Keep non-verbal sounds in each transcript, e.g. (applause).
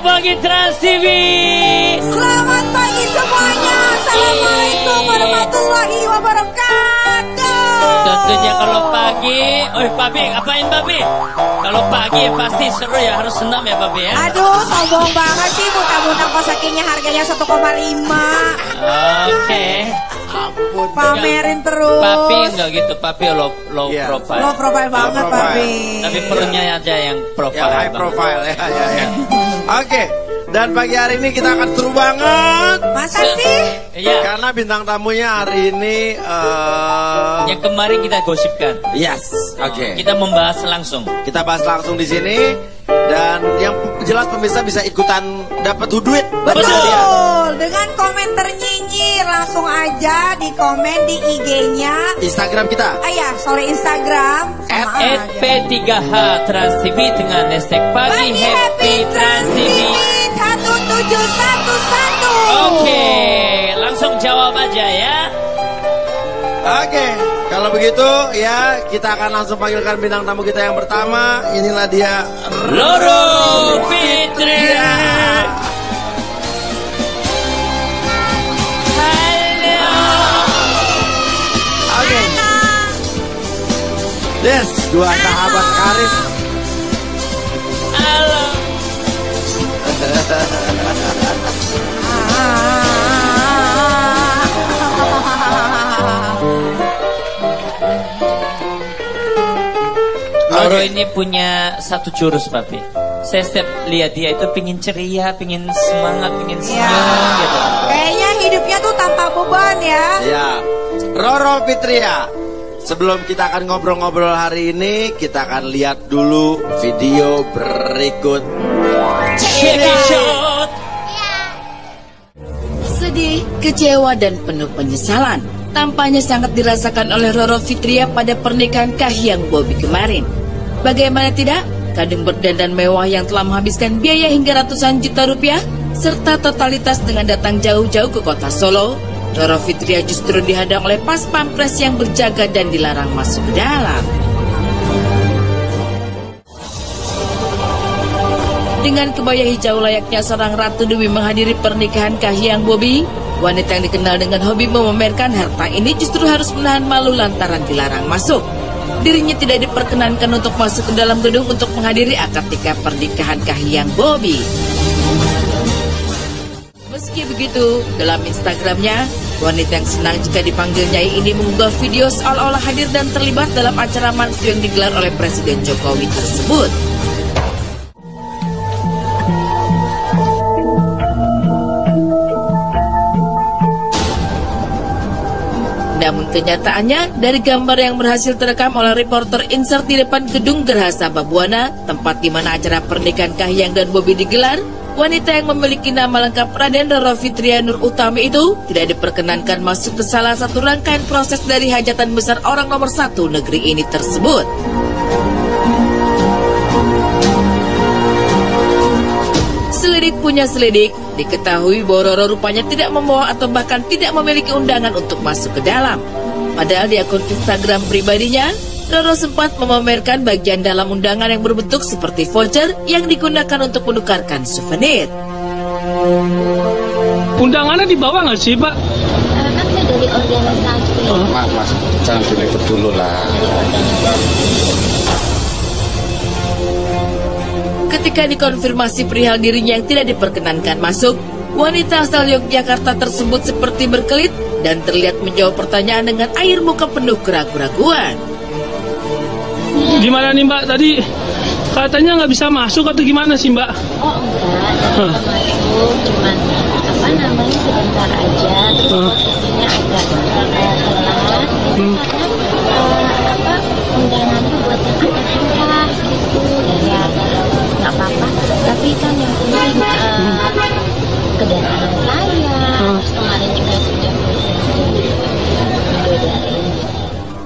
Selamat pagi Trans TV. Selamat pagi semuanya. Assalamualaikum warahmatullahi wabarakatuh. Tentunya kalau pagi, oh Papi, apain Papi? Kalau pagi pasti seru ya, harus senam ya Papi ya. Aduh, sombong banget sih muka-muka kosakinya harganya 1,5. Oke. Pamerin terus. Papi enggak gitu, Papi low low Iya. profile. Low profile banget, profile. Papi. Tapi perutnya aja yang Ya profile. high Bang. profile ya, ya, ya. (laughs) Oke, dan pagi hari ini kita akan seru banget Masa sih? Iya. karena bintang tamunya hari ini eh Yang kemarin kita gosipkan. yes, oke. Kita membahas langsung. Kita bahas langsung di sini dan yang jelas pemirsa bisa ikutan dapat duit. Betul. Dengan komentar nyinyir langsung aja di komen di IG-nya. Instagram kita. Ah ya, sorry Instagram. Sama At aja. P3H Trans TV dengan hashtag pagi Pagi happy Trans TV. 1711. Oke, langsung jawab aja ya. Oke, kalau begitu ya kita akan langsung panggilkan bintang tamu kita yang pertama. Inilah dia Loro Fitri. Halo. Oke. Yes, dua sahabat karib. Halo. (laughs) (laughs) Loro ini punya satu jurus papi. Saya setiap lihat dia itu pingin ceria, pingin semangat, pingin Ya. senyum gitu. Kayaknya hidupnya tuh tanpa beban ya. Ya, Roro Fitria. Sebelum kita akan ngobrol-ngobrol hari ini, kita akan lihat dulu video berikut. It out. Sedih, kecewa, dan penuh penyesalan. Tampaknya sangat dirasakan oleh Roro Fitria pada pernikahan Kahiyang Bobi kemarin. Bagaimana tidak? Kadang berdandan mewah yang telah menghabiskan biaya hingga ratusan juta rupiah, serta totalitas dengan datang jauh-jauh ke kota Solo, Roro Fitria justru dihadang oleh pas pampres yang berjaga dan dilarang masuk ke dalam. Dengan kebaya hijau layaknya seorang ratu demi menghadiri pernikahan Kahiyang Bobi, wanita yang dikenal dengan hobi memamerkan harta ini justru harus menahan malu lantaran dilarang masuk. Dirinya tidak diperkenankan untuk masuk ke dalam gedung untuk menghadiri akad nikah pernikahan Kahiyang Bobi. Meski begitu, dalam Instagramnya, wanita yang senang jika dipanggil Nyai ini mengunggah video seolah-olah hadir dan terlibat dalam acara mantu yang digelar oleh Presiden Jokowi tersebut. Namun kenyataannya, dari gambar yang berhasil terekam oleh reporter insert di depan gedung Gerhasa Babuana, tempat di mana acara pernikahan Kahiyang dan Bobi digelar, wanita yang memiliki nama lengkap Raden Roro Fitria Nur Utami itu tidak diperkenankan masuk ke salah satu rangkaian proses dari hajatan besar orang nomor satu negeri ini tersebut. Selidik punya selidik, diketahui bahwa Roro rupanya tidak membawa atau bahkan tidak memiliki undangan untuk masuk ke dalam. Padahal di akun Instagram pribadinya, Roro sempat memamerkan bagian dalam undangan yang berbentuk seperti voucher yang digunakan untuk menukarkan souvenir. Undangannya dibawa nggak sih, Pak? Karena kan saya dari organisasi Mas, mas, jangan dulu lah. Ketika dikonfirmasi perihal dirinya yang tidak diperkenankan masuk, wanita asal Yogyakarta tersebut seperti berkelit dan terlihat menjawab pertanyaan dengan air muka penuh keraguan-raguan. Gimana nih, Mbak? Tadi katanya nggak bisa masuk atau gimana sih, Mbak? Oh enggak, saya masuk cuman apa namanya sebentar aja Terus Hmm. posisinya agak telat Hmm. Karena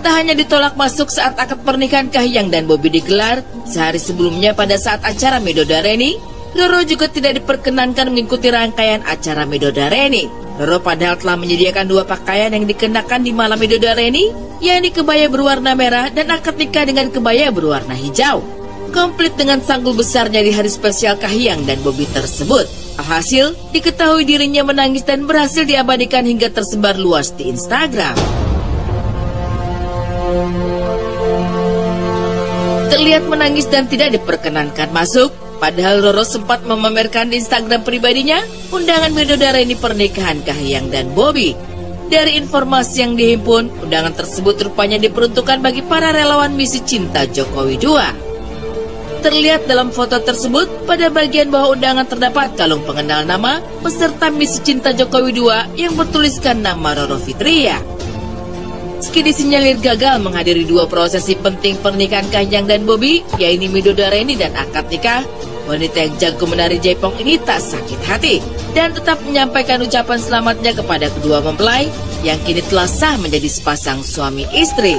Tak hanya ditolak masuk saat akad pernikahan Kahiyang dan Bobi digelar, sehari sebelumnya pada saat acara Midodareni, Roro juga tidak diperkenankan mengikuti rangkaian acara Midodareni. Roro padahal telah menyediakan dua pakaian yang dikenakan di malam Midodareni, yakni kebaya berwarna merah dan akad nikah dengan kebaya berwarna hijau. komplit dengan sanggul besarnya di hari spesial Kahiyang dan Bobby tersebut. Alhasil, diketahui dirinya menangis dan berhasil diabadikan hingga tersebar luas di Instagram. Terlihat menangis dan tidak diperkenankan masuk, padahal Roro sempat memamerkan di Instagram pribadinya undangan Midodareni pernikahan Kahiyang dan Bobby. Dari informasi yang dihimpun, undangan tersebut rupanya diperuntukkan bagi para relawan misi cinta Jokowi II. Terlihat dalam foto tersebut, pada bagian bawah undangan terdapat kalung pengenal nama peserta misi cinta Jokowi II yang bertuliskan nama Roro Fitria. Meski disinyalir gagal menghadiri dua prosesi penting pernikahan Kahiyang dan Bobi, yaitu Midodareni dan akad nikah, wanita yang jago menari Jaipong ini tak sakit hati dan tetap menyampaikan ucapan selamatnya kepada kedua mempelai yang kini telah sah menjadi sepasang suami istri.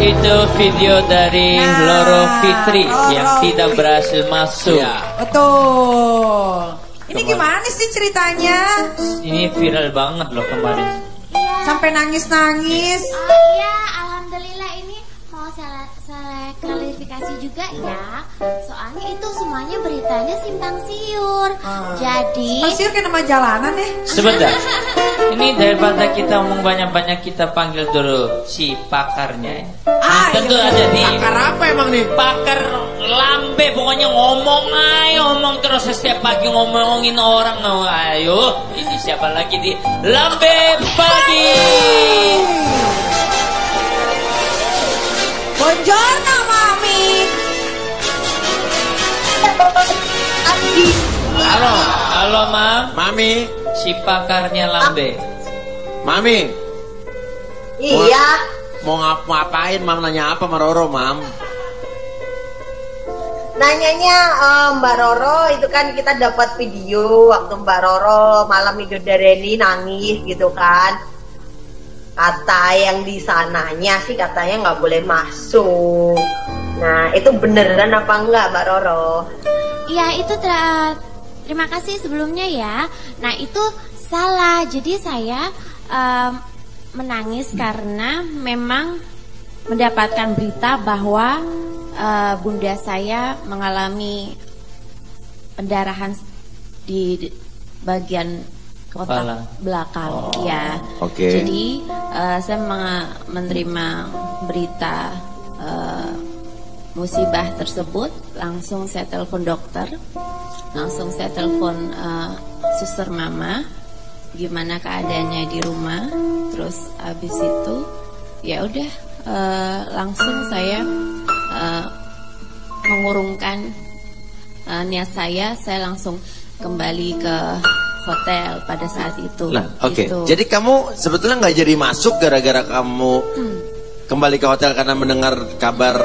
Itu video dari Nah, Loro Fitri Loro yang tidak berhasil masuk. Ya. Betul. Ini gimana sih ceritanya? Ini viral banget loh kemarin. Sampai nangis-nangis. Oh iya, klarifikasi juga ya. Soalnya itu semuanya beritanya simpang siur. Jadi Pasir kayak nama jalanan deh. Sebentar. Ini daripada kita ngomong banyak-banyak kita panggil dulu si pakarnya. ya. Ah, tentu iya. ada nih. Pakar apa emang nih? Pakar lambe pokoknya ngomong aja ngomong terus setiap pagi ngomongin orang no. ayo ini siapa lagi di lambe pagi Buongiorno, Halo, halo mam Mami, si pakarnya lambe Mami. Iya, Mau ngap ngapain, Mam? Nanya apa sama Roro, Mam? nanyanya eh, Mbak Roro itu kan kita dapat video waktu Mbak Roro malam Midodareni nangis gitu kan. Kata yang di sananya sih katanya nggak boleh masuk. Nah itu beneran apa enggak Mbak Roro? ya itu ter- terima kasih sebelumnya ya. Nah itu salah. Jadi saya em, menangis karena memang mendapatkan berita bahwa eh, bunda saya mengalami pendarahan di bagian kotak Kepala. belakang Oh, ya. oke. Jadi eh, saya menerima berita eh, musibah tersebut, langsung saya telepon dokter, langsung saya telepon eh, suster mama, gimana keadaannya di rumah, terus habis itu ya udah eh, langsung saya eh, mengurungkan eh, niat saya, saya langsung kembali ke hotel pada saat itu. Nah, oke. Gitu. Jadi kamu sebetulnya nggak jadi masuk gara-gara kamu kembali ke hotel karena mendengar kabar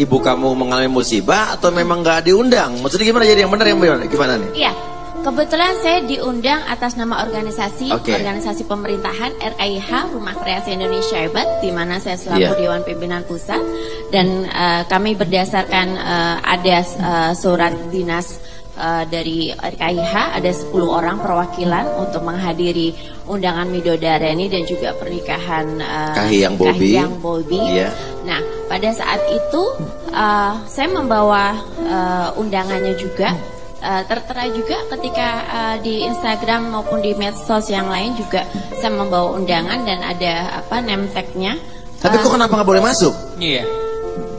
ibu kamu mengalami musibah atau memang nggak diundang? Maksudnya gimana? Jadi yang benar yang gimana? Gimana nih? Iya, kebetulan saya diundang atas nama organisasi Oke. organisasi pemerintahan RKIH Rumah Kreasi Indonesia Hebat, di mana saya selaku Iya. Dewan Pimpinan Pusat dan eh, kami berdasarkan eh, ada eh, surat dinas eh, dari RKIH ada 10 orang perwakilan untuk menghadiri undangan Midodareni dan juga pernikahan eh, Kahiyang Bobi. Kahiyang Bobi. Iya. Nah, pada saat itu uh, saya membawa uh, undangannya juga. Uh, tertera juga ketika uh, di Instagram maupun di medsos yang lain juga saya membawa undangan dan ada apa name tag-nya. Tapi Uh, kok kenapa nggak boleh masuk? iya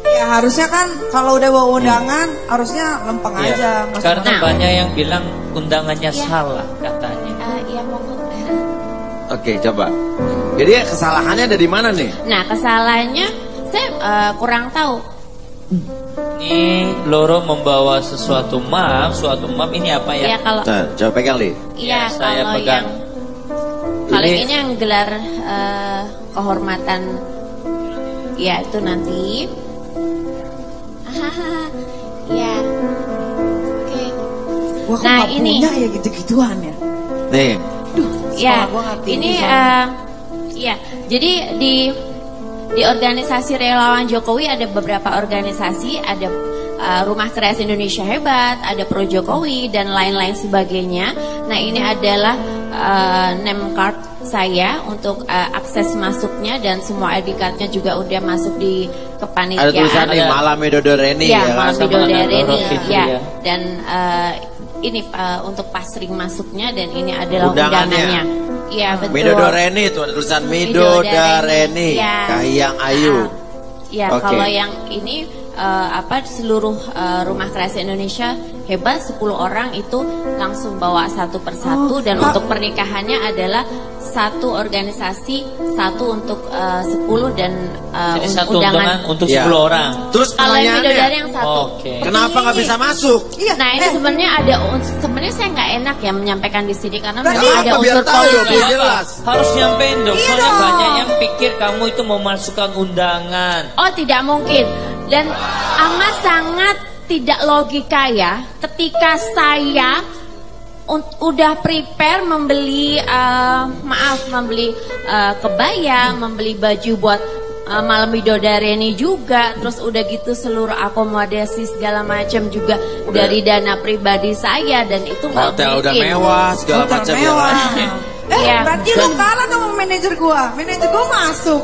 Ya harusnya kan kalau udah bawa undangan harusnya lempeng iya. aja. Mas- karena Nah. banyak yang bilang undangannya Iya. salah katanya uh, ya monggo. Oke, coba. Jadi kesalahannya dari mana nih? Nah, kesalahannya saya uh, kurang tahu. ini Loro membawa sesuatu map suatu map ini apa ya Ya kalau Nah, coba pegang li. Iya, Ya, saya kalau pegang. yang kalau Ini- ini yang gelar eh, kehormatan ya itu nanti. (laughs) ya. Oke. Kok Nah, ini. punya ya gitu-gituan ya. Nih. Ya. Nggak tinggi Ini eh, ya. Jadi di di organisasi relawan Jokowi ada beberapa organisasi, ada eh, Rumah Kreasi Indonesia Hebat, ada Pro Jokowi dan lain-lain sebagainya. Nah, ini adalah eh, name card saya untuk eh, akses masuknya dan semua ID cardnya juga udah masuk di kepanitiaan. Ada tulisan nih malam Midodoreni Ya, ya kan? Malam ini Fitri, ya. ya. Dan eh, ini eh, untuk pasring masuknya dan ini adalah Undangannya. undangannya. Iya, betul. Midodoreni itu ada tulisan Midodoreni Ya. Kahiyang Ayu. Ah, Ya, Oke. kalau yang ini eh, apa seluruh eh, rumah kreasi Indonesia hebat 10 orang itu langsung bawa satu persatu dan untuk pernikahannya adalah satu organisasi, satu untuk eh, 10 dan eh, Jadi satu undangan. untuk Ya. 10 orang. Terus Kalau yang bidadari pertanyaannya, yang satu. Oke. kenapa nggak bisa masuk? Iya. Nah ini eh, sebenarnya ada sebenarnya saya nggak enak ya menyampaikan di sini karena Berarti memang ada unsur jelas. Harus nyampein dong. Iya Soalnya dong. banyak yang pikir kamu itu mau masukkan undangan. Oh tidak mungkin dan amat sangat tidak logika ya ketika saya udah prepare membeli eh, maaf membeli eh, kebaya, membeli baju buat eh, malam Widodareni juga, terus udah gitu seluruh akomodasi segala macam juga dari dana pribadi saya dan itu Hotel udah mewah segala macam yang mewah. Eh, (laughs) Iya. berarti lu kalah dong sama manajer gua. Manajer gua masuk.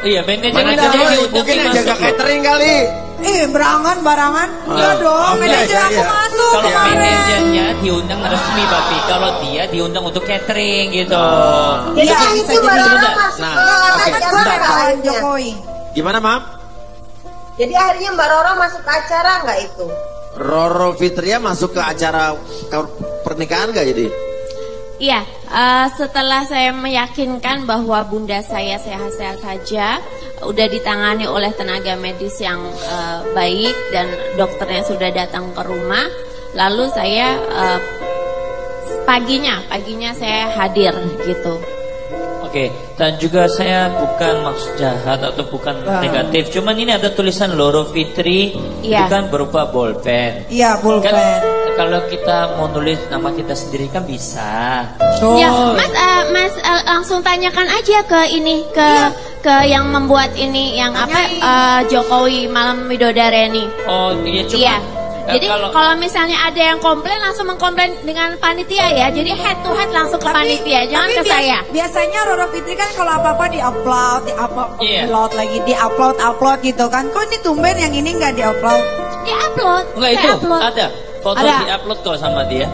Iya, manajer diundang mungkin yang jaga catering kali. Eh, berangan, barangan. Enggak Ah. dong, Oke, manajer iya, aku iya. masuk Kalau kemarin. manajernya diundang resmi tapi kalau dia diundang untuk catering gitu. Iya, kan bisa itu jadi. baru Sebentar. masuk Nah, ke oke. Kawan akhirnya. Jokowi. Gimana, Mam? Jadi akhirnya Mbak Roro masuk ke acara nggak itu? Roro Fitria masuk ke acara pernikahan gak jadi? Iya, eh, setelah saya meyakinkan bahwa bunda saya sehat-sehat saja, udah ditangani oleh tenaga medis yang eh, baik dan dokternya sudah datang ke rumah, lalu saya eh, paginya, paginya saya hadir gitu. Oke, dan juga saya bukan maksud jahat atau bukan negatif, cuman ini ada tulisan Loro Fitri, Iya. itu kan berupa bolpen. Iya, pulpen. Kan kalau kita mau nulis nama kita sendiri kan bisa. Tuh. Ya, Mas, eh, Mas eh, langsung tanyakan aja ke ini ke ke yang membuat ini yang apa eh, Jokowi Malam Widodareni. Oh, iya cuma. Iya. Eh, Jadi kalau kalau misalnya ada yang komplain langsung mengkomplain dengan panitia ya. Jadi head to head langsung ke panitia, jangan tapi ke bias- saya. Biasanya Roro Fitri kan kalau apa-apa di-upload, di-upload, Iya. upload lagi, di-upload, upload gitu kan. Kok ini tumben yang ini nggak di-upload? Di upload. Enggak itu upload. ada foto Ada. di upload kok sama dia.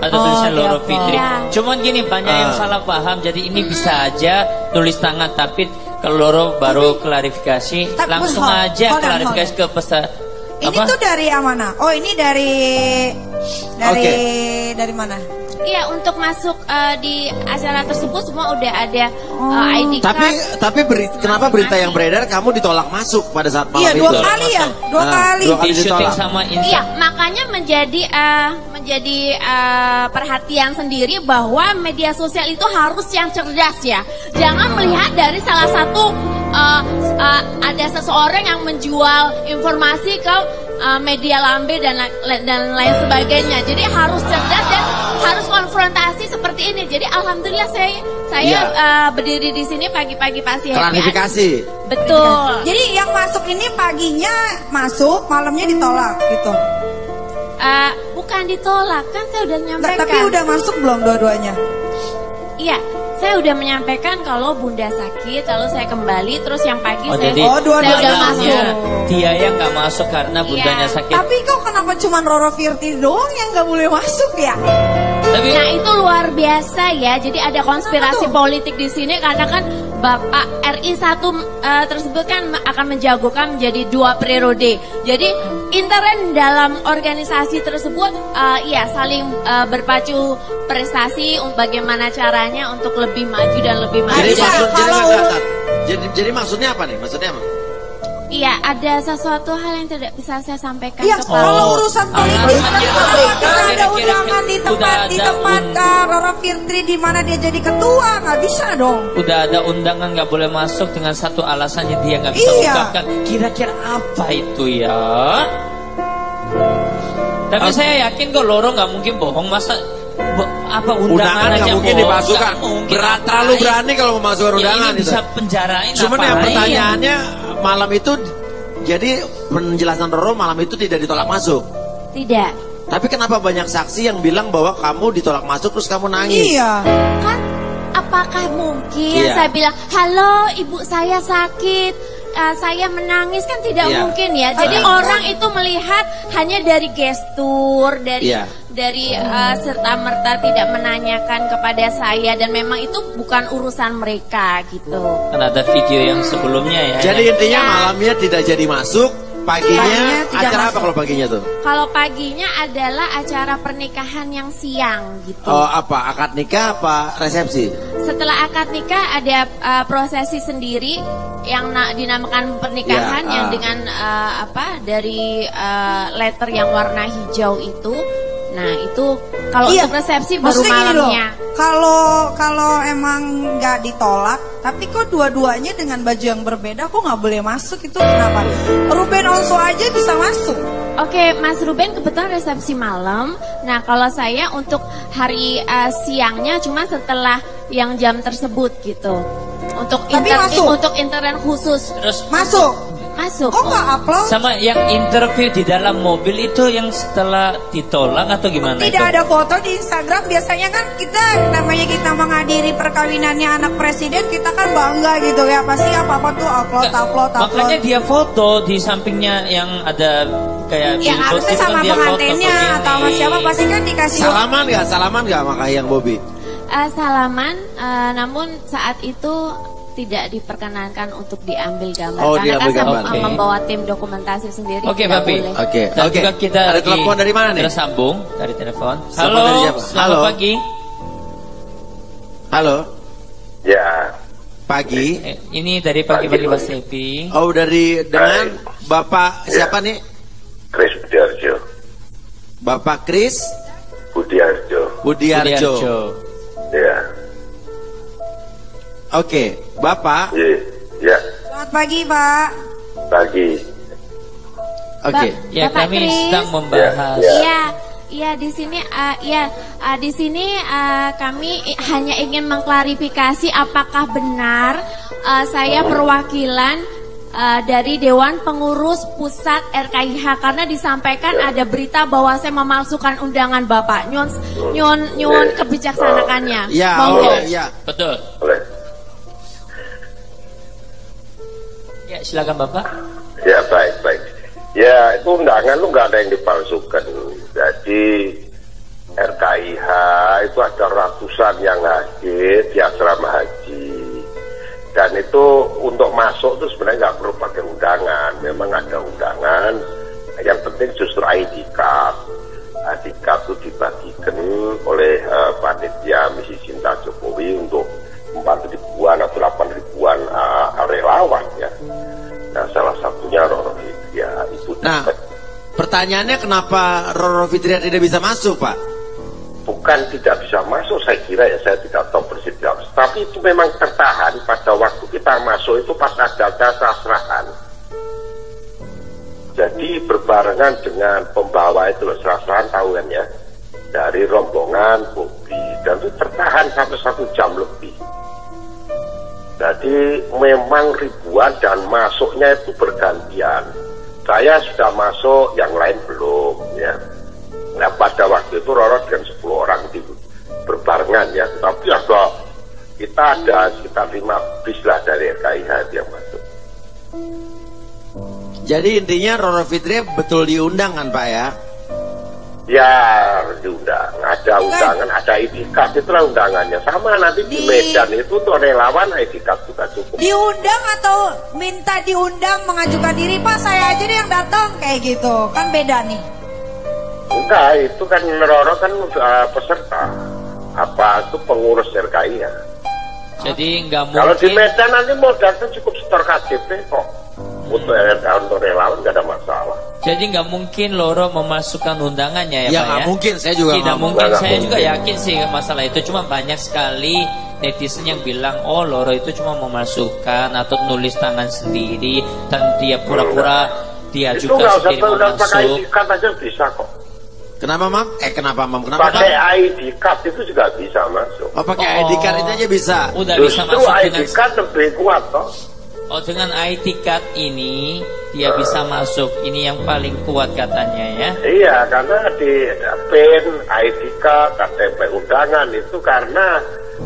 Ada Oh, tulisan Loro di-upload. Fitri. Ya. Cuman gini banyak yang Ah. salah paham. Jadi ini bisa aja tulis tangan tapi kalau Loro baru klarifikasi Tapi- langsung hold, aja hold klarifikasi ke peserta. Ini apa? tuh dari mana? Oh, ini dari dari Oke. dari mana? Iya, untuk masuk eh, di acara tersebut semua udah ada Oh. eh, ID Tapi card. tapi beri, kenapa berita yang beredar kamu ditolak masuk pada saat malam Iya, dua itu? kali ya, dua Nah, kali. dua kali ditolak. sama Insta. Iya, makanya menjadi eh, menjadi eh, perhatian sendiri bahwa media sosial itu harus yang cerdas ya. Jangan melihat dari salah satu eh, eh, ada seseorang yang menjual informasi ke eh, media lambe dan la- dan lain sebagainya. Jadi harus cerdas dan harus konfrontasi seperti ini. Jadi alhamdulillah saya saya Iya. eh, berdiri di sini pagi-pagi pasti happy. Klarifikasi. Betul. Jadi yang masuk ini paginya masuk, malamnya ditolak gitu. Eh, bukan ditolak kan saya udah Nggak, menyampaikan. tapi udah masuk belum dua-duanya? Iya, saya udah menyampaikan kalau bunda sakit, lalu saya kembali, terus yang pagi Oh, saya, jadi Oh, dua-duanya saya udah masuk. dia yang nggak masuk karena Iya. bundanya sakit. Tapi kok kenapa cuma Roro Firti doang yang nggak boleh masuk ya? Tapi Nah itu luar biasa ya, jadi ada konspirasi politik di sini karena kan Bapak RI 1 eh, tersebut kan akan menjagokan menjadi dua periode. Jadi intern dalam organisasi tersebut eh, ya saling eh, berpacu prestasi um, bagaimana caranya untuk lebih maju dan lebih maju. Jadi maksud jadi. Jadi jadi maksudnya apa nih? Maksudnya apa? Iya, ada sesuatu hal yang tidak bisa saya sampaikan Iya, kalau urusan politik kan Alasannya kalau apa? bisa ada Kira-kira undangan di tempat di tempat un- Kak Roro Firtri di mana dia jadi ketua nggak bisa dong. udah ada undangan nggak boleh masuk dengan satu alasannya dia nggak bisa Iya. ungkapkan. Kira-kira apa itu ya? Tapi saya yakin kok Loro nggak mungkin bohong masa bo- apa undangan, Undangan aja mungkin bohong? dimasukkan. Nggak mungkin. Berat, terlalu berani kalau memasukkan Ya, undangan ini itu. bisa penjarain Cuman yang pertanyaannya malam itu jadi penjelasan Roro malam itu tidak ditolak masuk. Tidak. Tapi kenapa banyak saksi yang bilang bahwa kamu ditolak masuk terus kamu nangis? Iya. Kan apa apakah mungkin Iya. saya bilang, halo ibu saya sakit, eh, saya menangis kan tidak Iya. mungkin ya. Jadi Iya. orang itu melihat hanya dari gestur, dari Iya. Dari serta merta tidak menanyakan kepada saya dan memang itu bukan urusan mereka gitu. Kan ada video yang sebelumnya ya. Jadi intinya Ya. malamnya tidak jadi masuk, paginya, Paginya tidak acara apa masuk. kalau paginya tuh? Kalau paginya adalah acara pernikahan yang siang gitu. Oh apa? Akad nikah apa resepsi? Setelah akad nikah ada uh, prosesi sendiri yang na- dinamakan pernikahan Ya, yang ah. dengan uh, apa dari uh, letter yang warna hijau itu. Nah itu kalau Iya. untuk resepsi baru Maksudnya malamnya. Kalau kalau emang nggak ditolak, tapi kok dua-duanya dengan baju yang berbeda, kok nggak boleh masuk itu kenapa? Ruben Onsu aja bisa masuk. Oke, Mas Ruben kebetulan resepsi malam. Nah, kalau saya untuk hari uh, siangnya cuma setelah yang jam tersebut gitu. Untuk Tapi inter- masuk? untuk intern khusus Terus Masuk. Masuk. Kok nggak upload? sama yang interview di dalam mobil itu yang setelah ditolak atau gimana Tidak itu? ada foto di Instagram. Biasanya kan kita namanya kita menghadiri perkawinannya anak presiden, kita kan bangga gitu ya. Pasti apa apa tuh upload, Nggak, upload, upload. Makanya dia foto di sampingnya yang ada kayak yang billboard harusnya itu kan sama pengantinnya atau sama siapa pasti kan dikasih Salaman nggak? Salaman nggak sama Kahiyang Bobby? Uh, salaman, uh, namun saat itu tidak diperkenankan untuk diambil gambar Oh, karena diambil kan saya gambar. uh, membawa tim dokumentasi sendiri. Oke, Babi. boleh. Oke, Dan oke. juga kita Ada telepon dari mana nih? Tersambung dari telepon. Halo, dari siapa? selamat Halo. pagi. Halo, Ya, pagi. Eh, ini dari pagi-pagi Mas Epi. Oh dari dengan Hai. Bapak Ya. siapa nih? Chris Budiarjo. Bapak Kris Budiarjo. Budiarjo. Budiarjo. Ya, Oke, Bapak. ya, ya. Selamat pagi Pak. Pagi. Oke. Ba- Ya Bapak kami Kris. sedang membahas. Ya. Iya, iya di sini uh, iya uh, di sini uh, kami hanya ingin mengklarifikasi apakah benar uh, saya perwakilan uh, dari Dewan Pengurus Pusat RKIH karena disampaikan ada berita bahwa saya memalsukan undangan Bapak. Nyun nyun nyun kebijaksanaannya. Ya, Monggo. oh, ya. Betul. Boleh. Silakan Bapak. Ya, baik, baik. Ya, itu undangan lu nggak ada yang dipalsukan. Jadi, RKIH itu ada ratusan yang hadir di asrama haji. Dan itu untuk masuk itu sebenarnya nggak perlu pakai undangan. Memang ada undangan. Yang penting justru ID card. ID card itu dibagikan oleh eh, panitia misi cinta Jokowi untuk 4 ribuan atau 8 ribuan eh, relawan ya. Nah, salah satunya Roro ya itu Nah, dapat. pertanyaannya kenapa Roro Fitria tidak bisa masuk, Pak? bukan tidak bisa masuk saya kira ya saya tidak tahu persis tidak. tapi itu memang tertahan pada waktu kita masuk itu pas ada jasa serahan jadi berbarengan dengan pembawa itu serahan tahu kan ya dari rombongan Bobi dan itu tertahan sampai satu jam lebih jadi memang ribuan dan masuknya itu bergantian saya sudah masuk yang lain belum ya Nah pada waktu itu Roro dengan 10 orang di berbarengan ya, tapi ada kita ada sekitar 5 bis lah dari RKIH yang masuk. Jadi intinya Roro Fitria betul diundang kan, Pak ya? Ya diundang, ada undangan, ada itikat itulah undangannya. Sama nanti di Di- Medan itu tuh relawan itikat juga cukup. Diundang atau minta diundang mengajukan diri Pak saya aja deh yang datang kayak gitu kan beda nih. Enggak, itu kan Roro kan uh, peserta. Apa itu pengurus RKIH. Jadi nggak Kalau di mungkin Medan nanti mau datang cukup setor KTP kok. Untuk RKIH untuk relawan nggak ada masalah. Jadi nggak mungkin Loro memasukkan undangannya ya, Ya Pak ya. mungkin, saya juga Tidak mungkin. Saya mungkin. juga yakin sih masalah itu. Cuma banyak sekali netizen yang bilang, oh Loro itu cuma memasukkan atau nulis tangan sendiri dan dia pura-pura dia itu juga nggak usah sendiri mau udah pakai masuk. ID card aja bisa kok. Kenapa, Mam? Eh, kenapa, Mam? Kenapa, Pakai Pak? ID card itu juga bisa masuk. Oh, pakai ID card itu aja bisa. Udah bisa Justru masuk ID dengan card lebih kuat toh. Oh dengan ID card ini dia bisa masuk. Ini yang paling kuat katanya ya. Iya, karena di PIN, ID card, KTP undangan itu karena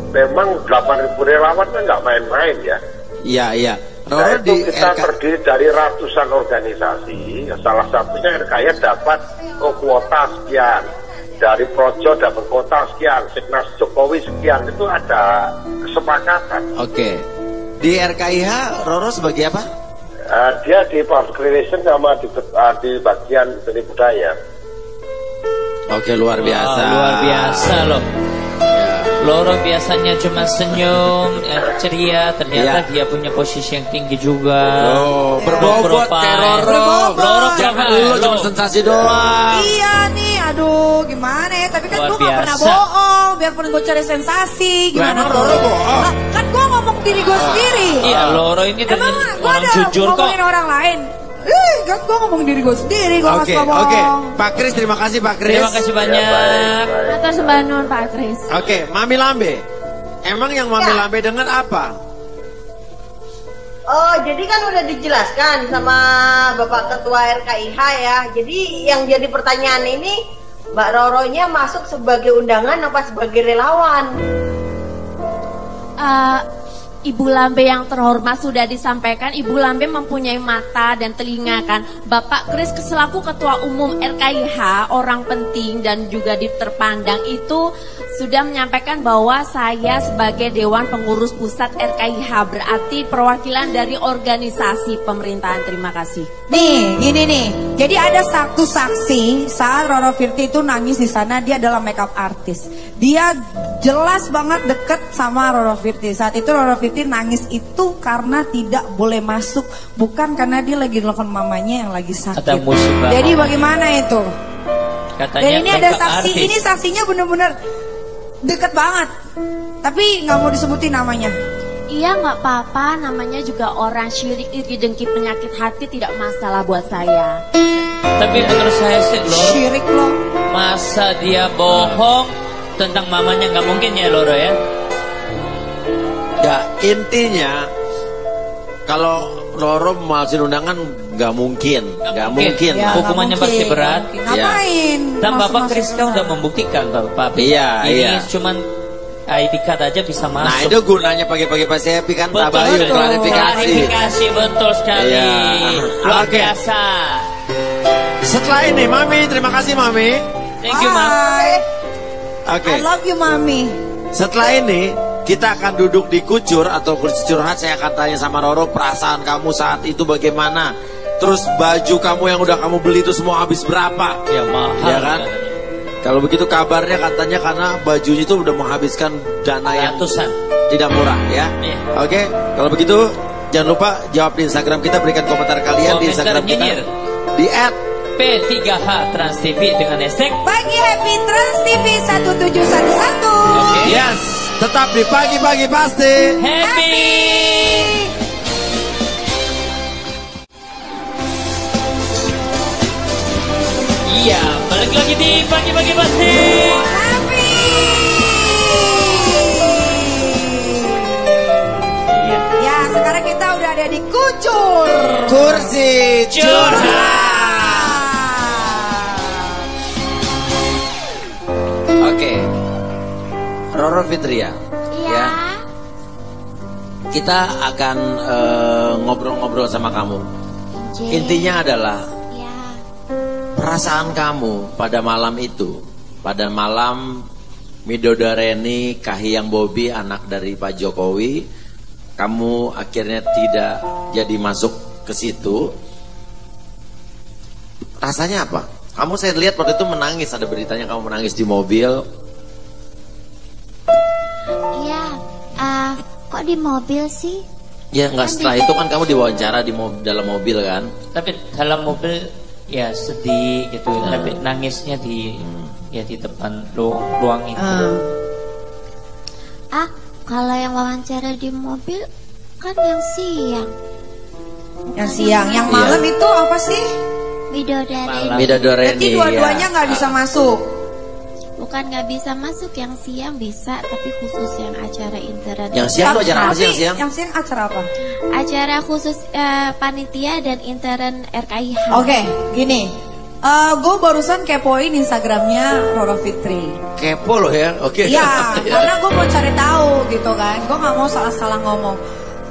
memang 8.000 relawan kan nggak main-main ya. Iya, iya. Nah itu di kita RK terdiri dari ratusan organisasi, salah satunya RKI dapat oh, kuota sekian, dari Projo dapat kuota sekian, Signas Jokowi sekian, itu ada kesepakatan. Oke. Di RKIH Roro sebagai apa? Eh, dia di public relation sama di, eh, di bagian seni budaya. Oke, luar biasa. Wah, luar biasa loh. Ya. Loro biasanya cuma senyum, eh, ceria, ternyata Iya. dia punya posisi yang tinggi juga. Oh, berbobot kayak. Berbobot. Loro Jangan lu cuma sensasi doang. Iya nih, aduh gimana ya Tapi kan gue gak pernah bohong Biarpun gue cari sensasi Gimana emang tuh? Roro bohong? Kan gue ngomong diri gue sendiri Iya, Loro ini Emang ternyata gue orang ada jujur kok. ngomongin orang lain Ih, kan gue ngomong diri gue sendiri Gue Oke, gak oke. ngomong Pak Kris, terima kasih Pak Kris. Terima kasih Ya, banyak. Atas sembah nun Pak Kris. Oke, Mami Lambe. Emang yang Mami Ya. Lambe dengar apa? Oh, jadi kan udah dijelaskan sama Bapak Ketua RKIH ya. Jadi yang jadi pertanyaan ini, Mbak Roronya masuk sebagai undangan apa sebagai relawan? Eh, Ibu Lambe yang terhormat sudah disampaikan Ibu Lambe mempunyai mata dan telinga kan. Bapak Kris selaku Ketua Umum RKIH Orang penting dan juga di terpandang itu Sudah menyampaikan bahwa saya sebagai Dewan Pengurus Pusat RKIH Berarti perwakilan dari organisasi pemerintahan Terima kasih Nih, gini nih. Jadi ada satu saksi saat Roro Firti itu nangis di sana. Dia adalah makeup artist. Dia jelas banget deket sama Roro Firti. Saat itu Roro Firti nangis itu karena tidak boleh masuk, bukan karena dia lagi nelfon mamanya yang lagi sakit. Ada musibah. Jadi bagaimana itu? Katanya Dan ini ada saksi. artist. Ini saksinya bener-bener deket banget. Tapi nggak mau disebutin namanya. Iya nggak apa-apa namanya juga orang syirik iri dengki penyakit hati tidak masalah buat saya Tapi menurut saya sih Loro Syirik loh. masa dia bohong tentang mamanya nggak mungkin ya Loro ya. Ya, intinya kalau Roro malsin undangan nggak mungkin, nggak mungkin. Ya, Hukumannya mungkin, pasti berat. mungkin. Ngapain? Dan Bapak masuk-masuk Kris undangan? udah membuktikan Bapak. Iya, ini iya. cuman ID card aja bisa masuk. Nah itu gunanya pagi-pagi Pak Sepi kan Betul, Tabayun betul. klarifikasi. Klarifikasi betul sekali. Iya. Luar Oke. biasa. Setelah ini Mami, terima kasih Mami. Thank you, Mam. Bye. Oke. I love you, mami. Setelah ini kita akan duduk di kucur atau kursi curhat. Saya akan tanya sama Roro perasaan kamu saat itu bagaimana. Terus baju kamu yang udah kamu beli itu semua habis berapa? Ya mahal. Ya kan? Kalau begitu kabarnya katanya karena bajunya itu udah menghabiskan dana yang Ratusan. tidak murah ya. Iya. Oke, kalau begitu jangan lupa jawab di Instagram kita berikan komentar kalian di Komentar Instagram kita nyinyir. di at P3H Trans TV dengan hashtag Pagi Happy Trans TV 1711. Yes, tetap di pagi-pagi pasti. Happy. Iya, balik lagi di pagi-pagi pasti. Happy. Iya. Ya, sekarang kita udah ada di Kucur. Kursi curhat. Roro Fitria. Iya Ya. Kita akan eh, ngobrol-ngobrol sama kamu. Intinya adalah Iya perasaan kamu pada malam itu, pada malam Midodareni Kahiyang Bobi anak dari Pak Jokowi, kamu akhirnya tidak jadi masuk ke situ. Rasanya apa? Kamu saya lihat waktu itu menangis, ada beritanya kamu menangis di mobil. Kok di mobil sih? Ya nggak setelah itu kan kamu diwawancara di mo- dalam mobil kan? Tapi dalam mobil ya sedih gitu, Nah. tapi nangisnya di ya di depan ruang, ruang itu. Ah, kalau yang wawancara di mobil kan yang siang. Yang siang, yang Iya. malam itu apa sih? Malam. Midodoreni. Berarti dua-duanya ya. nggak bisa masuk. Bukan nggak bisa masuk, yang siang bisa, tapi khusus yang acara intern. Yang siang itu acara apa sih yang siang? Yang siang acara apa? Acara khusus eh, panitia dan intern RKIH. Oke, gini. gue barusan kepoin Instagramnya Roro Fitri. Kepo loh ya, oke. Iya, (laughs) karena gue mau cari tahu gitu kan. Gue nggak mau salah-salah ngomong.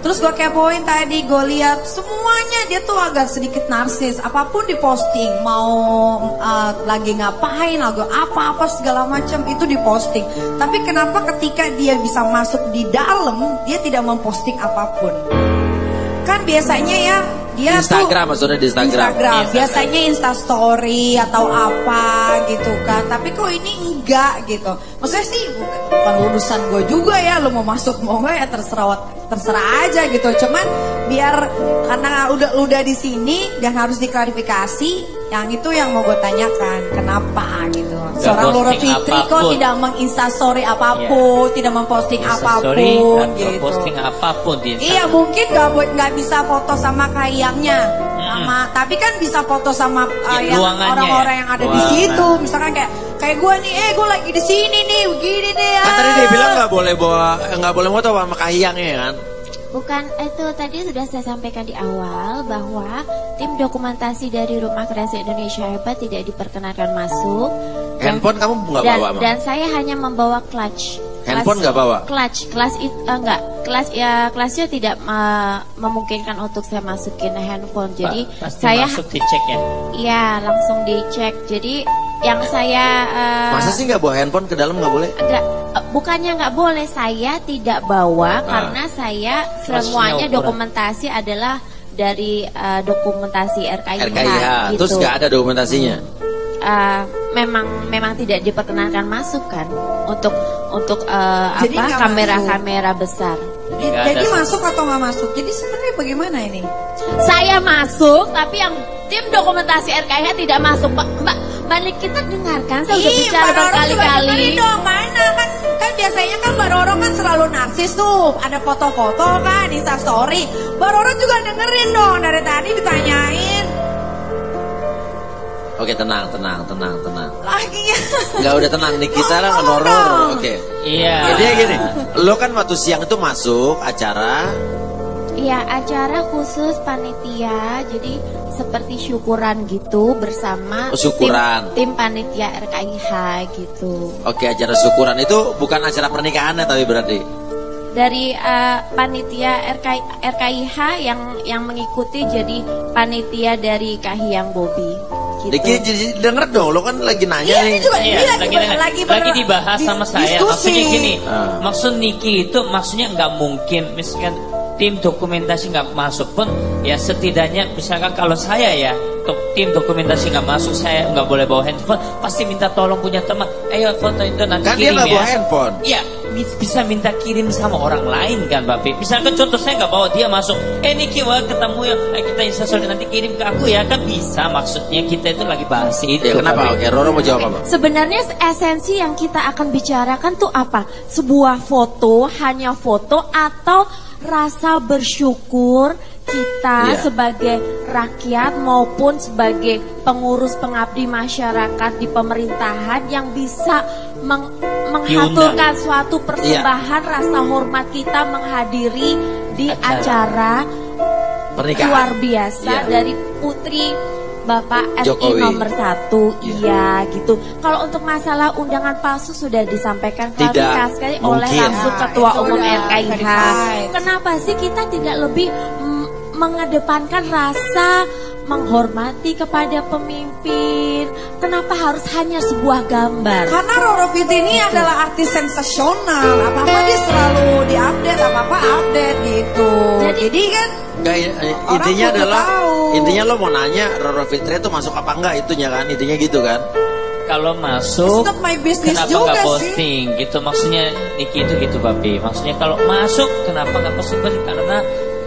Terus gue kepoin tadi, gue lihat semuanya dia tuh agak sedikit narsis. Apa pun diposting, mau uh, lagi ngapain, lagu apa-apa segala macam itu diposting. Tapi kenapa ketika dia bisa masuk di dalam, dia tidak memposting apa pun? Kan biasanya ya dia Instagram tuh, maksudnya di Instagram. Instagram. Biasanya Insta Story atau apa gitu kan. Tapi kok ini enggak gitu. Maksudnya sih bukan, bukan urusan gue juga ya. Lo mau masuk mau enggak ya terserah terserah aja gitu. Cuman biar karena udah udah di sini dan harus diklarifikasi. Yang itu yang mau gue tanyakan. Kenapa gitu. Seorang Loro Fitri kok tidak menginstastory apa pun, yeah. tidak memposting apa pun gitu. posting apa pun di Instagram. Iya mungkin nggak nggak bisa foto sama kayangnya, hmm. sama tapi kan bisa foto sama uh, ya, yang orang-orang ya. yang ada di situ. Misalkan kayak kayak gue nih, eh gue lagi di sini nih, begini deh ya. Kan tadi dia bilang nggak boleh bawa nggak boleh foto sama kahiyangnya kan? Bukan itu tadi sudah saya sampaikan di awal bahwa tim dokumentasi dari Rumah Kreasi Indonesia Hebat tidak diperkenankan masuk. Handphone dan, kamu nggak bawa? Dan, dan saya hanya membawa clutch. Handphone nggak bawa? Clutch, kelas itu uh, enggak, kelas ya kelasnya tidak uh, memungkinkan untuk saya masukin handphone. Jadi Pasti saya masuk dicek ya. Iya, langsung dicek. Jadi yang saya uh, Masa sih nggak bawa handphone ke dalam nggak boleh? Enggak, bukannya nggak boleh, saya tidak bawa Ah. karena saya semuanya dokumentasi adalah dari uh, dokumentasi RKIH, RKIH, gitu. terus nggak ada dokumentasinya. Uh, memang memang tidak diperkenankan masuk kan untuk untuk uh, Jadi apa kamera-kamera besar. Jadi, jadi ada. masuk atau nggak masuk? Jadi sebenarnya bagaimana ini? Saya masuk, tapi yang tim dokumentasi RKIH tidak masuk. Mbak, Mbak kita dengarkan, saya udah bicara berkali-kali. dong, mana kan kan biasanya kan Mbak Roro kan selalu narsis tuh, ada foto-foto kan di story. Mbak Roro juga dengerin dong dari tadi ditanyain Oke tenang, tenang, tenang, tenang. lagi ya. Nggak udah tenang nih kita lah horor. dong. Oke. Iya. Jadi gini, lo kan waktu siang itu masuk acara Iya, acara khusus panitia. Jadi seperti syukuran gitu bersama Oh, syukuran. tim, tim panitia RKIH gitu. Oke acara syukuran itu bukan acara pernikahan ya tapi berarti Dari eh, panitia RKI, RKIH yang yang mengikuti jadi panitia dari Kahiyang Bobi. Gitu. Diki jadi denger dong lo kan lagi nanya Iya, nih ini juga Iya, ini lagi lagi, ber- lagi, lagi dibahas sama saya. diskusi. Maksudnya gini, Ah. maksud Niki itu maksudnya nggak mungkin, misalkan tim dokumentasi nggak masuk pun, ya setidaknya misalkan kalau saya ya, untuk tim dokumentasi nggak masuk, saya nggak boleh bawa handphone, pasti minta tolong punya teman, ayo foto itu nanti kan dia kirim nggak ya. bawa handphone Iya, bis- bisa minta kirim sama orang lain kan Bapak. Misalkan contoh saya nggak bawa dia masuk, eh Niki wah ketemu ya, eh, kita instastory nanti kirim ke aku ya kan bisa. Maksudnya kita itu lagi bahas itu. ya kenapa Bapak. oke Roro mau jawab apa Sebenarnya esensi yang kita akan bicarakan tuh apa? Sebuah foto, hanya foto atau rasa bersyukur kita Iya. sebagai rakyat maupun sebagai pengurus pengabdi masyarakat di pemerintahan yang bisa meng- menghaturkan suatu persembahan rasa hormat kita menghadiri di Acara. acara pernikahan luar biasa Iya. dari putri Bapak RI Jokowi. nomor satu, Iya. iya gitu. Kalau untuk masalah undangan palsu sudah disampaikan klarifikasi oleh langsung Nah, Ketua itu Umum RKIH. Kenapa sih kita tidak lebih mm, mengedepankan rasa menghormati kepada pemimpin? Kenapa harus hanya sebuah gambar? Karena Roro Fitri ini adalah artis sensasional. Apa-apa dia selalu diupdate, apa-apa update gitu. Jadi- Jadi, kan Nggak, eh, Orang intinya adalah tahu. intinya lo mau nanya Roro Fitri itu masuk apa enggak itunya kan intinya gitu kan Kalau masuk, kenapa juga nggak sih. posting? Gitu maksudnya Niki itu gitu Babi. Maksudnya kalau masuk, kenapa nggak posting? Karena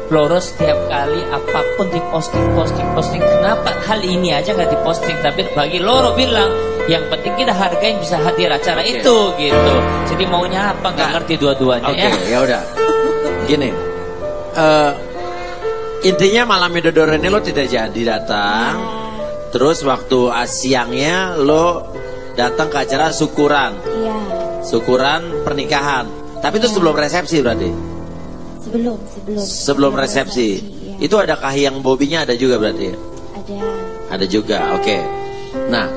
Floro setiap kali apa pun diposting, posting, posting. Kenapa hal ini aja nggak diposting? Tapi bagi Loro bilang, yang penting kita hargain bisa hadir acara Oke. itu gitu. Jadi maunya apa nggak Nah, ngerti dua-duanya Oke, ya. ya udah. Gini. eh intinya malam Midodoro ini lo tidak jadi datang. Terus waktu ah, siangnya lo datang ke acara syukuran. Iya, Syukuran pernikahan. Tapi itu sebelum resepsi berarti. Sebelum sebelum Sebelum resepsi. iya. Itu ada kahiyang bobinya ada juga berarti. ada Ada juga. Oke. Nah,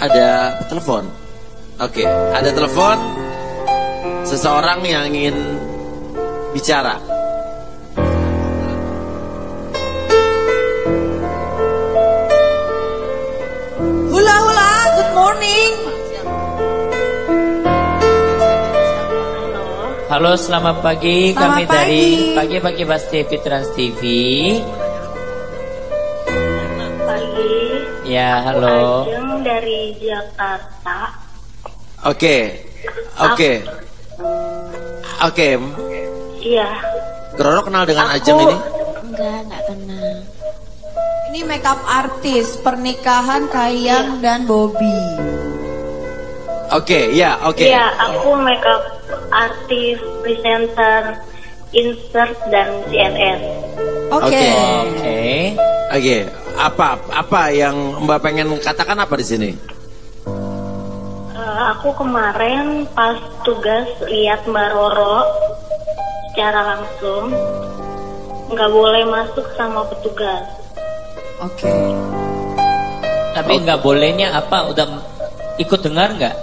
ada telepon. Oke, ada telepon seseorang yang ingin bicara. Halo, selamat pagi. Selamat Kami pagi. dari pagi-pagi Bas TV Trans TV. pagi. Ya, halo. Ajeng dari Jakarta. Oke, oke, oke. Iya. Roro kenal dengan Aku- Ajeng ini? Enggak, enggak kenal. Ini makeup artis pernikahan Kayang dan Bobby. Oke, ya, oke. Iya, aku makeup artis, presenter, insert dan CNN. Oke. Oke. Oke, apa apa yang Mbak pengen katakan apa di sini? Eh, aku kemarin pas tugas lihat Mbak Roro secara langsung nggak boleh masuk sama petugas. Oke. Tapi nggak bolehnya apa? Udah ikut dengar nggak?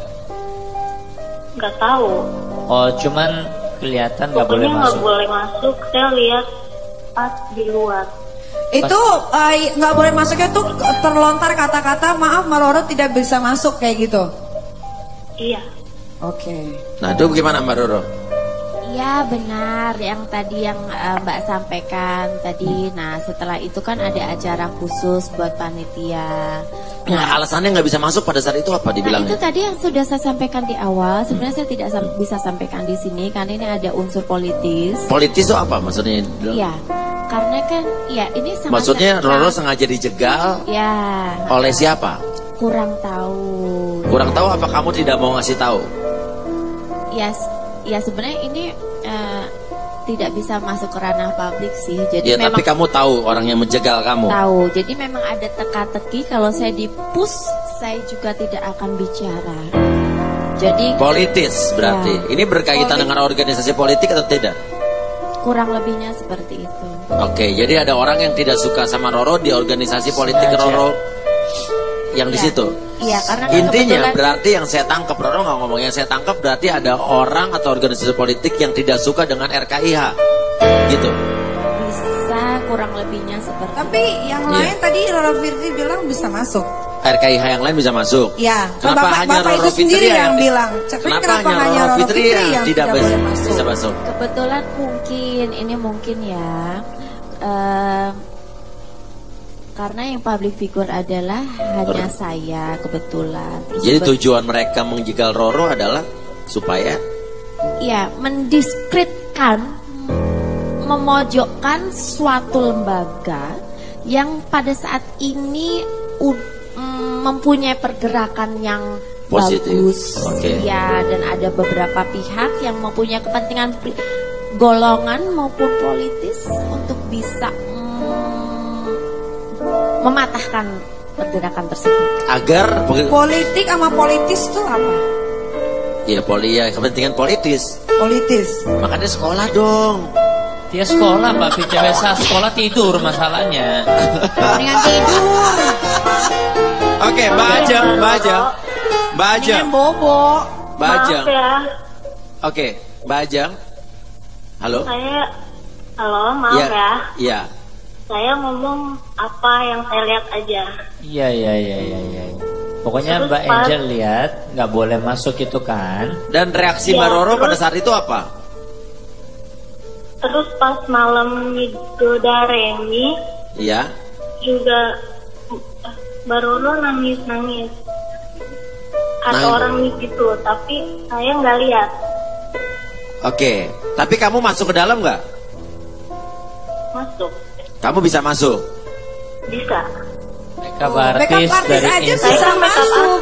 Nggak tahu. Oh, cuman kelihatan nggak boleh Pokoknya nggak masuk. boleh masuk. Saya lihat pas di luar. Itu nggak boleh masuknya tuh terlontar kata-kata maaf Maroro tidak bisa masuk kayak gitu. Iya. Oke. Nah, itu gimana Mbak Roro? Iya benar yang tadi yang eh, Mbak sampaikan tadi. Nah setelah itu kan ada acara khusus buat panitia. Nah, alasannya nggak bisa masuk pada saat itu apa Nah itu tadi yang sudah saya sampaikan di awal. Sebenarnya saya tidak sam- bisa sampaikan di sini karena ini ada unsur politis. Politis itu apa maksudnya? Iya, karena kan ya ini sama Maksudnya Roro sengaja dijegal Ya oleh siapa? kurang tahu. Kurang tahu apa kamu tidak mau ngasih tahu? Ya, s- ya sebenarnya ini eh, tidak bisa masuk ke ranah publik sih. Jadi Ya, memang tapi kamu tahu orang yang menjegal kamu. tahu. Jadi memang ada teka-teki kalau saya dipus saya juga tidak akan bicara. Jadi Politis berarti. Ya. Ini berkaitan Poli- dengan organisasi politik atau tidak? kurang lebihnya seperti itu. Oke, jadi ada orang yang tidak suka sama Roro di organisasi politik. Roro yang di Iya. situ. Iya, karena kan Intinya kebetulan- berarti yang saya tangkap Roro nggak ngomong yang saya tangkap berarti ada orang atau organisasi politik yang tidak suka dengan RKIH, gitu. bisa kurang lebihnya seperti Tapi yang Iya. lain tadi Roro Firdi bilang bisa masuk. RKIH yang lain bisa masuk. Ya, Kenapa Bapak, hanya Bapak Roro itu sendiri Fitri yang yang- bilang. Kenapa, kenapa hanya hanya Roro Roro Fitri yang tidak tidak bisa, masuk? bisa masuk? Kebetulan mungkin ini mungkin ya eh, karena yang public figure adalah hanya saya kebetulan. Terus Jadi tujuan mereka menjegal Roro adalah supaya ya mendiskreditkan, memojokkan suatu lembaga yang pada saat ini mm, mempunyai pergerakan yang Positif. bagus, Oke. ya dan ada beberapa pihak yang mempunyai kepentingan golongan maupun politis untuk bisa mm, mematahkan pergerakan tersebut. agar Politik sama politis tuh apa? ya poli ya kepentingan politis. Politis. Makanya sekolah dong. Dia sekolah, Mbak. Biasa sekolah tidur masalahnya. Mendingan tidur. Oke, Mbak Ajeng, Mbak Ajeng. Mbak Ajeng. Bobo. Mbak Ajeng. ya, Oke, Mbak Ajeng. Halo? saya halo maaf Iya, ya. Iya. Saya ngomong apa yang saya lihat aja. Iya, iya, iya, iya, iya. Pokoknya Terus Mbak pas- Angel lihat nggak boleh masuk itu kan? Dan reaksi Ya, Mbak Roro terus- pada saat itu apa? Terus pas malam Midodareni Iya. juga Barono nangis-nangis. Kata Nangis. orang gitu, tapi saya nggak lihat. Oke. Tapi kamu masuk ke dalam nggak? Masuk. Kamu bisa masuk. Bisa. Makeup makeup artist artist dari aja bisa makeup masuk.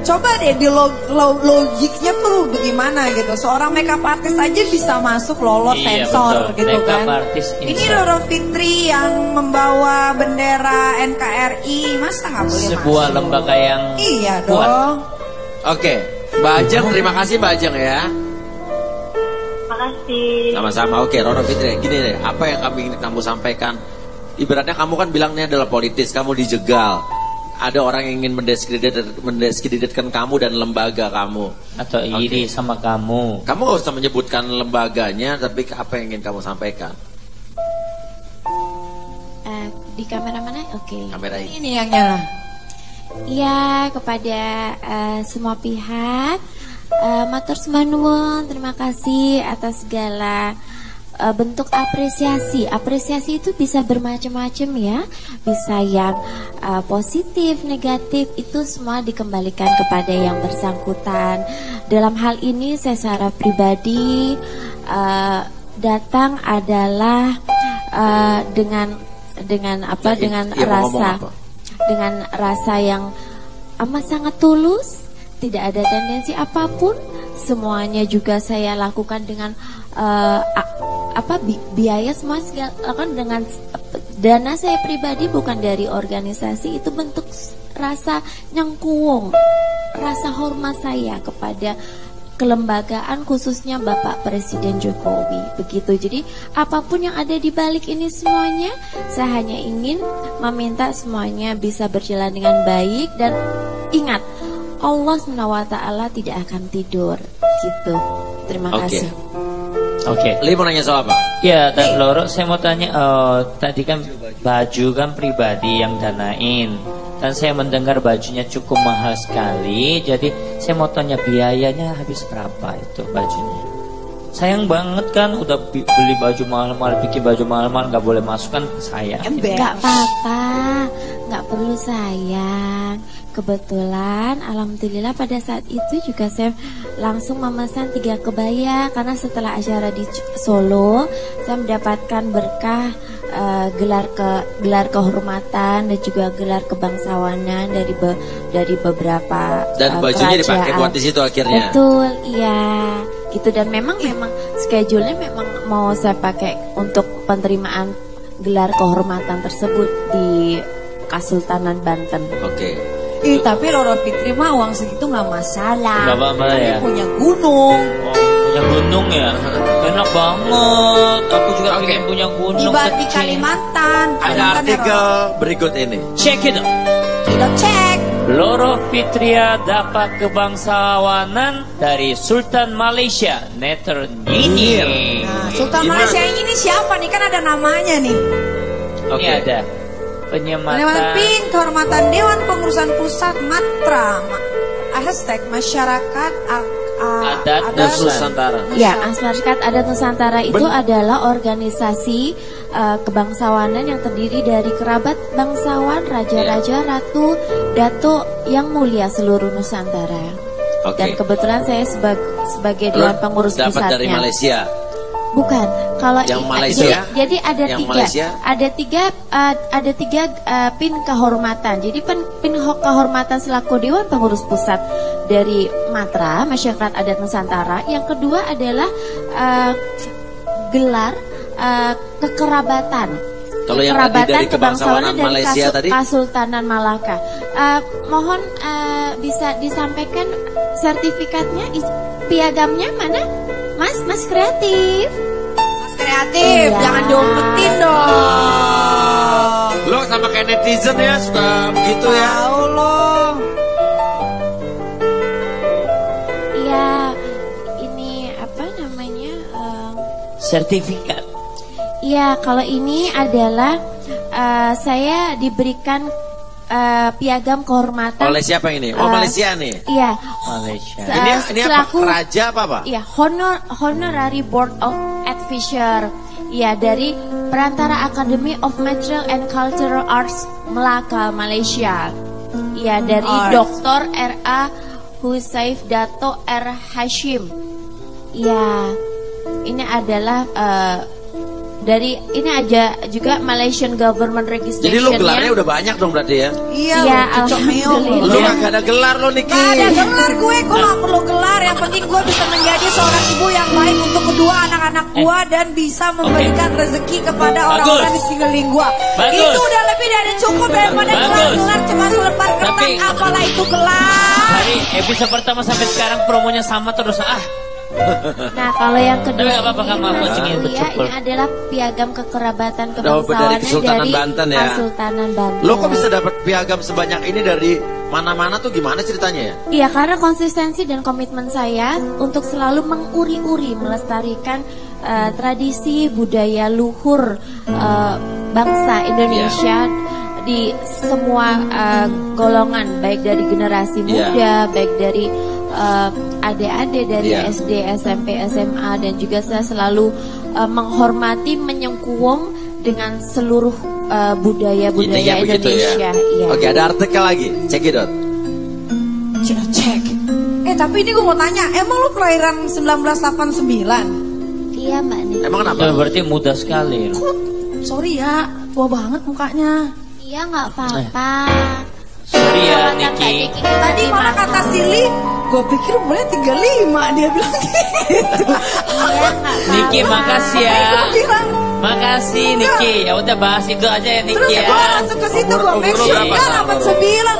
Coba deh di log, lo- logiknya tuh bagaimana gitu. Seorang makeup artist aja bisa masuk lolos Iya, sensor betul. gitu Makeup kan. artist Ini. Roro Fitri yang membawa bendera NKRI, masa nggak boleh sebuah masuk? lembaga yang Iya kuat. dong. Oke. Mbak Ajeng, terima kasih Mbak Ajeng ya. Makasih. Sama-sama. Oke, Roro Fitri. Gini deh, apa yang kami ingin kamu sampaikan ibaratnya kamu kan bilangnya adalah politis, kamu dijegal. Ada orang yang ingin mendiskredit, mendiskreditkan kamu dan lembaga kamu. Atau iri sama kamu. Kamu gak usah menyebutkan lembaganya, tapi apa yang ingin kamu sampaikan? Eh, di kamera mana? Oke. Kamera ini. Ini yang nyala. Ya kepada eh, semua pihak, uh, matur terima kasih atas segala uh, bentuk apresiasi. Apresiasi itu bisa bermacam-macam ya, bisa yang uh, positif, negatif itu semua dikembalikan kepada yang bersangkutan. Dalam hal ini saya secara pribadi uh, datang adalah uh, dengan dengan apa? Ya, dengan ngomong rasa apa? dengan rasa yang amat sangat tulus, tidak ada tendensi apa pun. Semuanya juga saya lakukan dengan uh, apa bi- biaya semua saya lakukan dengan dana saya pribadi bukan dari organisasi itu bentuk rasa nyengkuwung, rasa hormat saya kepada kelembagaan khususnya Bapak Presiden Jokowi. Begitu. Jadi apa pun yang ada di balik ini semuanya, saya hanya ingin meminta semuanya bisa berjalan dengan baik dan ingat Allah SWT tidak akan tidur. Gitu. Terima Oke. kasih. Oke. Li mau nanya soal apa? Ya, dan Loro, saya mau tanya, eh, tadi kan baju kan pribadi yang danain, dan saya mendengar bajunya cukup mahal sekali, jadi saya mau tanya biayanya habis berapa itu bajunya? Sayang banget kan, udah beli baju mahal-mahal, bikin baju mahal-mahal, nggak boleh masukkan ke saya. Enggak apa-apa, nggak perlu sayang. Kebetulan, alhamdulillah pada saat itu juga saya langsung memesan tiga kebaya karena setelah acara di Solo, saya mendapatkan berkah eh, gelar ke gelar kehormatan dan juga gelar kebangsawanan dari be- dari beberapa Dan eh, bajunya dipakai kerajaan. buat di situ akhirnya. Betul, iya. Gitu dan memang memang schedule-nya memang mau saya pakai untuk penerimaan gelar kehormatan tersebut di Kasultanan Banten. Oke. Ih, tapi Roro Fitri mah uang segitu nggak masalah. Nggak apa-apa dia ya. punya gunung. Oh, punya gunung ya? Enak banget, aku juga pengen punya gunung Ibarat di. Kalimantan. Ada Kalimantan artikel Roro. berikut ini. Check it out. Kita cek. Loro Fitria dapat kebangsawanan dari Sultan Malaysia, Neter Nyinyi. Nah, Sultan Gimana? Malaysia ini siapa nih? Kan ada namanya nih. Ini ada penyematan PIN, kehormatan Dewan Pengurusan Pusat Matra. Ma- Hashtag masyarakat Adat Nusantara. Ya, Masyarakat Adat Nusantara itu Ben- adalah organisasi eh, kebangsawanan yang terdiri dari kerabat bangsawan, raja-raja, ratu, dato yang mulia seluruh Nusantara. Oke. Dan kebetulan saya sebagai sebagai dewan pengurus dapat pusatnya. dari Malaysia. Bukan, kalau Yang Malaysia? Jadi, jadi ada Yang tiga, Malaysia? ada tiga, uh, ada tiga uh, pin kehormatan. Jadi pin, pin ho- kehormatan selaku dewan pengurus pusat dari Matra Masyarakat Adat Nusantara. Yang kedua adalah uh, gelar uh, kekerabatan. Kalau yang tadi Kekerabatan dari kebangsawanan dari Kasul- tadi? Kasultanan Malaka. Uh, mohon uh, bisa disampaikan sertifikatnya, piagamnya mana? Mas, Mas kreatif. Kreatif, Iya. jangan diumpetin dong. Lo sama kayak netizen ya suka begitu ya. Tahu loh. Iya, ini apa namanya? eh, sertifikat. Iya, kalau ini adalah eh, saya diberikan eh, piagam kehormatan. Oleh siapa ini? Oh Eh, Malaysia nih. Iya. Malaysia. Se- Ini ini apa? selaku- Raja apa apa? Iya, honor honorary board of advisor. Iya, dari Perantara Academy of Material and Cultural Arts Melaka, Malaysia. Iya, dari Arts. Dr. R.A. Husaif Dato R. Hashim. Iya, ini adalah eh, dari ini aja juga Malaysian Government Registration. Jadi lu gelarnya udah banyak dong berarti ya? Iya, meo. alhamdulillah. Lu kagak ada gelar lo Niki. Gak ada gelar gue, gue gak perlu gelar Yang penting gue bisa menjadi seorang ibu yang baik Untuk kedua anak-anak gue Dan bisa memberikan rezeki kepada orang-orang di sekeliling gue Bagus. Itu udah lebih dari cukup Daripada Bagus. gelar-gelar cuma selembar kertas Tapi- Apalah itu gelar Dari episode pertama sampai sekarang promonya sama terus. Ah, Nah, kalau yang kedua Tapi Mas ingin Mulia, bercumpul. ini adalah piagam kekerabatan Oh, dari Kesultanan dari Banten ya? Kesultanan Banten. Lo kok bisa dapat piagam sebanyak ini dari mana-mana tuh gimana ceritanya ya? Iya, karena konsistensi dan komitmen saya untuk selalu menguri-uri melestarikan eh, tradisi budaya luhur eh, bangsa Indonesia di semua eh, golongan, baik dari generasi Iya. muda, baik dari eh, adik-adik dari Iya. SD, SMP, SMA, dan juga saya selalu eh, menghormati, menyengkuwung dengan seluruh eh, budaya-budaya Intinya begitu ya. Indonesia. Iya. Oke, ada artikel lagi. Cek it out. Cek, cek. Eh tapi ini gue mau tanya, emang lu kelahiran 1989? Iya mbak Nini. Emang kenapa? Ya, berarti mudah sekali. Kok, sorry ya, tua banget mukanya. Iya nggak apa-apa. Sorry ya, Niki. Niki Tadi malah kata Silly, gue pikir umurnya 35, dia bilang gitu. Iya Niki makasih ya. Bilang, Makasih Niki. Ya udah bahas itu aja ya terus Niki ya. gue langsung ke situ, gue make sure berapa kan sekarang,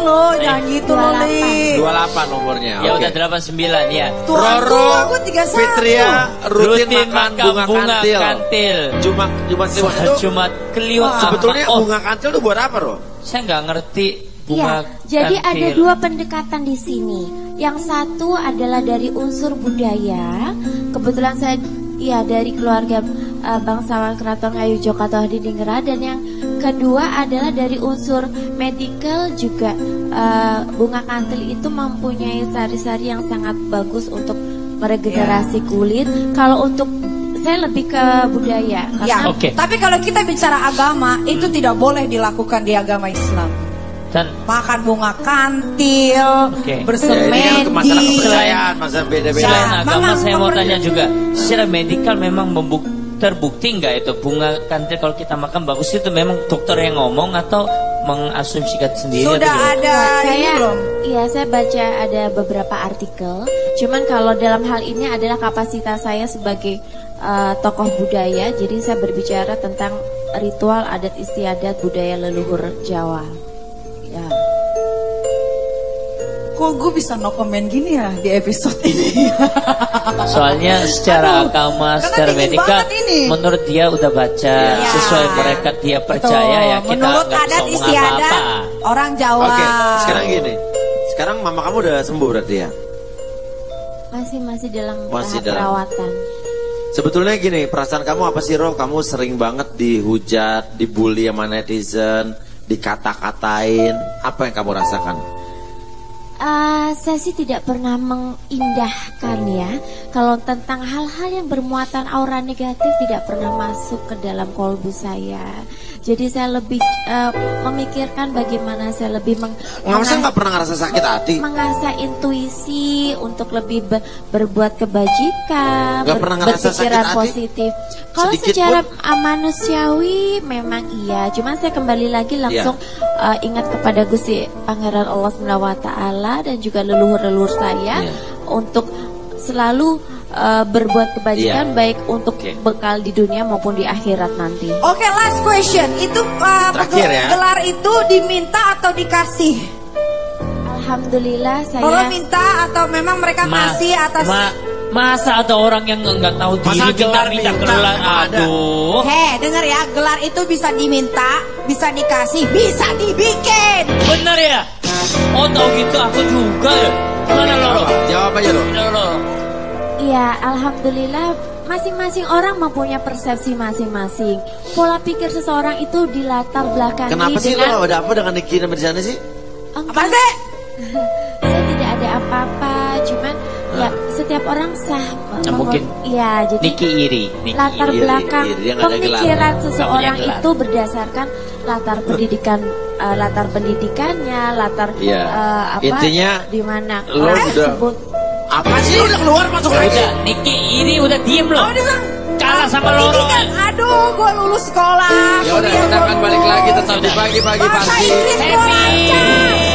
89 loh, jangan gitu loh Li. 28 umurnya. Ya oke. udah 89 ya. Tua Roro gue 31. Fitria rutin, makan bunga, kantil. kantil. Cuma itu Jumat Kliwon apa? sebetulnya Oh, bunga kantil itu buat apa, Ro? saya nggak ngerti bunga Iya, jadi ada dua pendekatan di sini. Yang satu adalah dari unsur budaya. Kebetulan saya ya dari keluarga eh, bangsawan Keraton Ngayu Jokato Hadiningrat dan yang kedua adalah dari unsur medical juga eh, bunga kantil itu mempunyai sari-sari yang sangat bagus untuk meregenerasi kulit. Kalau untuk saya lebih ke budaya Ya, karena tapi kalau kita bicara agama, itu tidak boleh dilakukan di agama Islam. Dan Makan bunga kantil, Oke. bersemedi. Ya, kan masalah kepercayaan, beda-beda. Selain Ya, agama memang saya mau tanya juga Secara medikal memang membuk terbukti nggak itu bunga kantil kalau kita makan bagus itu memang dokter yang ngomong atau mengasumsikan sendiri Sudah atau ada Nah, saya belum? Iya, saya baca ada beberapa artikel. Cuman kalau dalam hal ini adalah kapasitas saya sebagai uh, tokoh budaya, jadi saya berbicara tentang ritual adat istiadat budaya leluhur Jawa. Kok gue bisa no comment gini ya di episode ini? (laughs) Soalnya secara agama, karena secara ini. menurut dia udah baca Iya. sesuai mereka dia percaya Betul. ya kita Menurut adat istiadat orang Jawa. Oke, sekarang gini. Sekarang mama kamu udah sembuh berarti ya? Masih masih dalam Masih dalam- perawatan. Sebetulnya gini, perasaan kamu apa sih, Ro? Kamu sering banget dihujat, dibully sama netizen, dikata-katain. Apa yang kamu rasakan? Eh, saya sih tidak pernah mengindahkan ya. Kalau tentang hal-hal yang bermuatan aura negatif tidak pernah masuk ke dalam kolbu saya. Jadi saya lebih eh, memikirkan bagaimana saya lebih meng Nggak pernah ngerasa sakit hati? mengasah intuisi untuk lebih be- berbuat kebajikan, Nggak pernah ngerasa berpikiran sakit hati? positif. Kalau Sedikit secara ah, manusiawi memang iya, cuman saya kembali lagi langsung Iya. Uh, ingat kepada Gusti Pangeran Allah Subhanahu wa taala dan juga leluhur-leluhur saya Iya. untuk selalu uh, berbuat kebajikan Iya. baik untuk bekal di dunia maupun di akhirat nanti. Oke, last question. Itu uh, Terakhir ya. gelar itu diminta atau dikasih? Alhamdulillah saya Kalau minta atau memang mereka Ma- kasih atas ma- masa ada orang yang nggak tahu diri Masa gelar aduh He, dengar ya, gelar itu bisa diminta, bisa dikasih, bisa dibikin. bener ya oh tahu gitu aku juga ya mana lo Jawab aja lo. lo Iya, alhamdulillah masing-masing orang mempunyai persepsi masing-masing. Pola pikir seseorang itu dilatar belakangi Kenapa sih dengan lo ada apa dengan Niki di sana sih? Apa sih? (laughs) setiap orang sah. Nah, mungkin Iya, jadi Niki iri Niki latar iri. belakang iri, pemikiran seseorang itu berdasarkan latar pendidikan (laughs) eh, latar pendidikannya, latar Iya. eh, apa Intinya, di mana lo tersebut Apa sih lo udah keluar masuk lagi? udah Niki iri udah diem lo Oh, dia bilang, kalah sama lo. Aduh, gue lulus sekolah. Ya udah kita akan balik lagi tetap di pagi-pagi pagi. Inggris gue Happy. lancar.